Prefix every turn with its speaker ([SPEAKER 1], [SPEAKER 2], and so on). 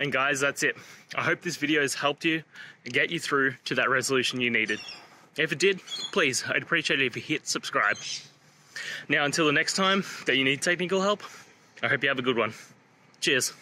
[SPEAKER 1] And guys, that's it. I hope this video has helped you and get you through to that resolution you needed. If it did, please, I'd appreciate it if you hit subscribe. Now, until the next time that you need technical help, I hope you have a good one. Cheers.